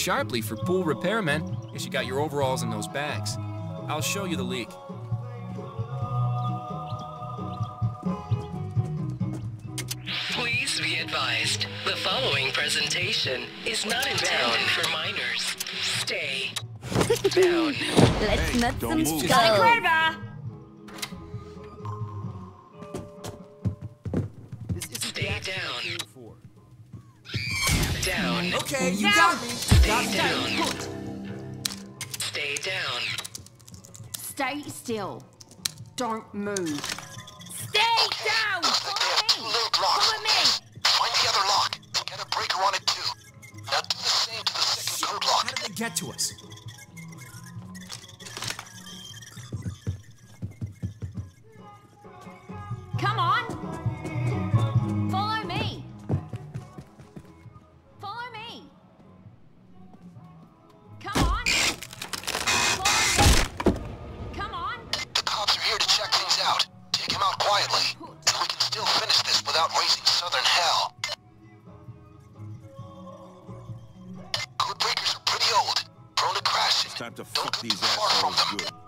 sharply for pool repairmen. Guess you got your overalls in those bags. I'll show you the leak. Please be advised, the following presentation is not intended for minors. Stay down. Let's nut don't some move. skulls. Clever! Stay down. Down. Okay, you got me. Stay down. Stay down. Stay still. Don't move. Stay down! Looks like they have two load locks. Follow me! Find the other lock and get a breaker on it too. Now do the same to the second code lock. How lock. did they get to us? Time to fuck these assholes good.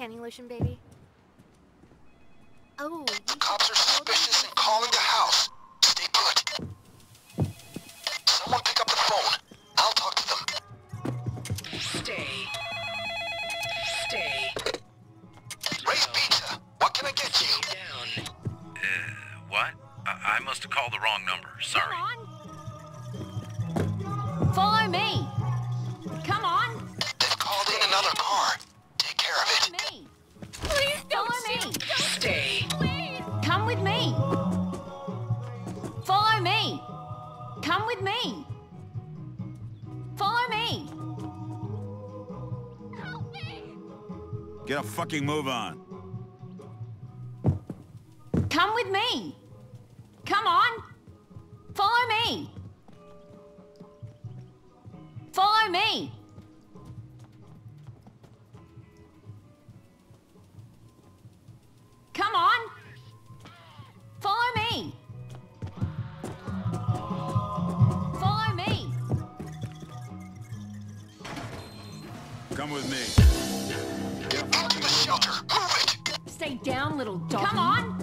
Some lotion, baby. Oh, Fucking move on. Come with me. Come on. Follow me. Follow me. Come on. Follow me. Follow me. Come with me. Shelter. Move it. Stay down, little dog. Come on.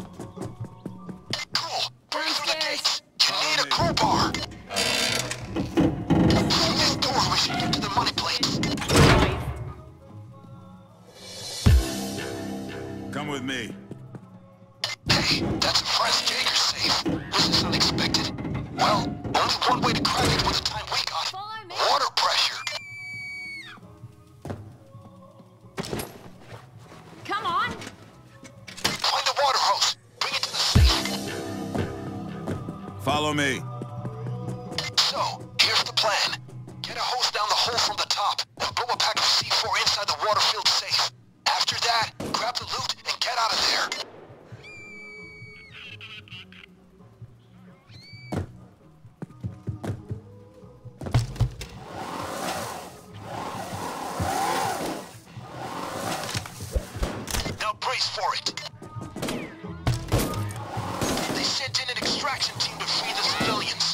Me. So, here's the plan. Get a hose down the hole from the top and blow a pack of C4 inside the water-filled safe. After that, grab the loot and get out of there. Now brace for it. They sent in an extraction team to free the civilians.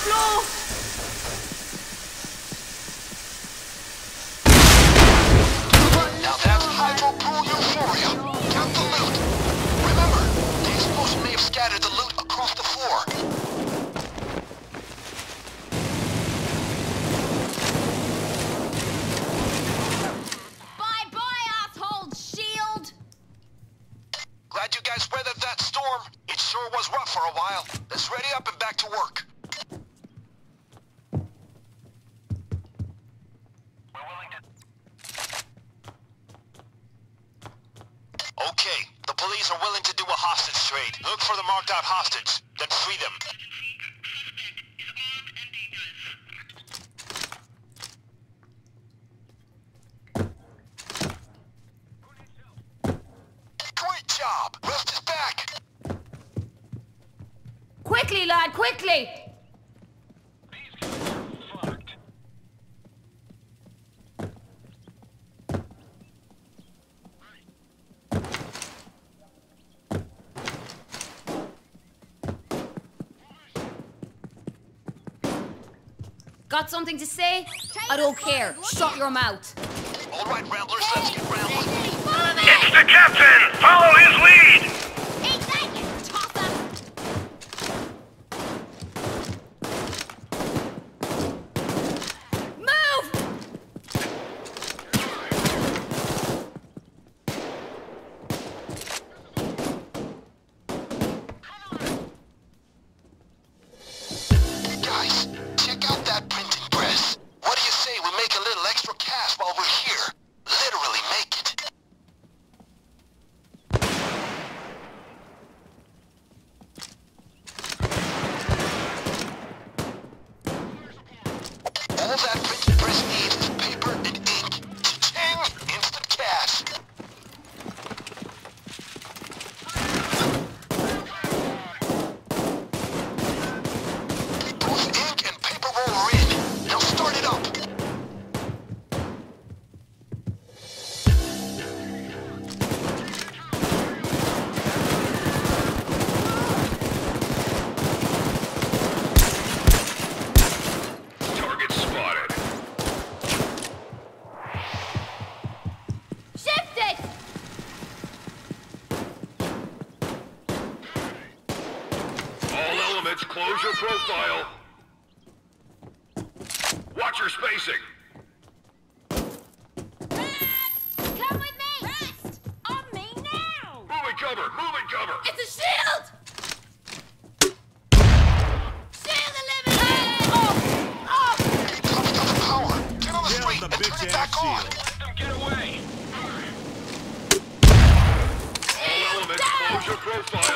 Pablo! police are willing to do a hostage trade. Look for the marked out hostage, then free them. Got something to say? I don't care. Shut your mouth. All right, Ramblers, let's get It's the captain! Follow his lead! extra cash while we're here. Big ass shield. Let them get away. Damn, a little exposure profile.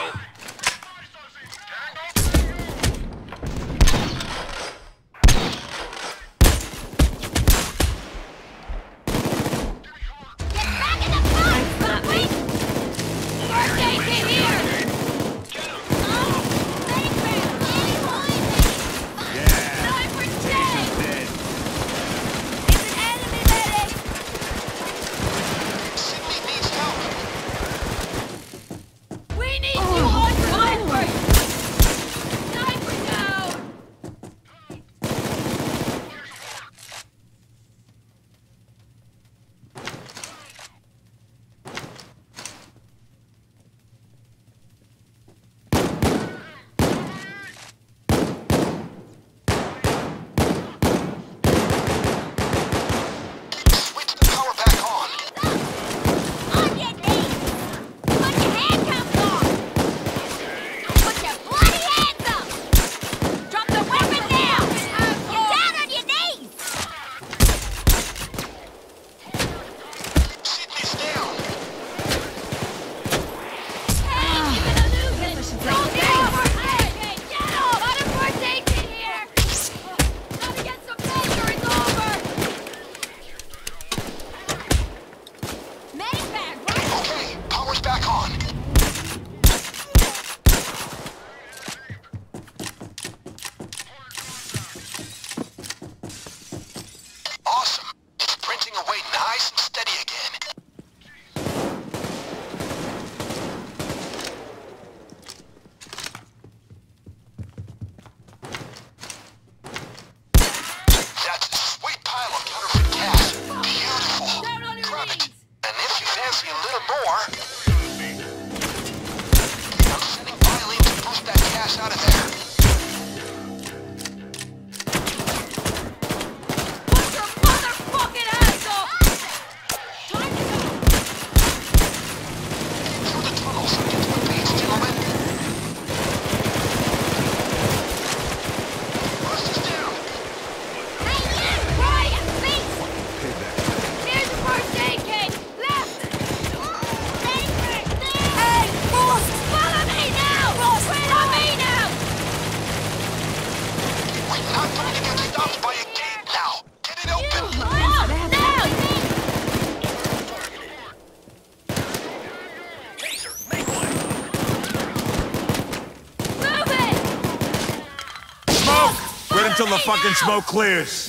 Fucking smoke clears.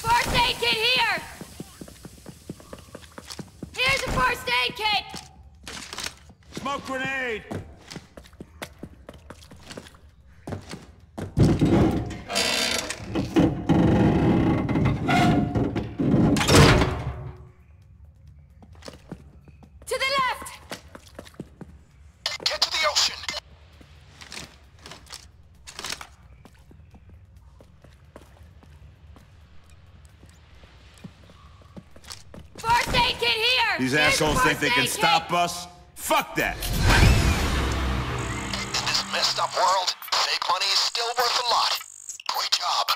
First aid kit here! Here's a first aid kit! Smoke grenade! These assholes think they can stop us? Fuck that! In this messed up world, fake money is still worth a lot. Great job.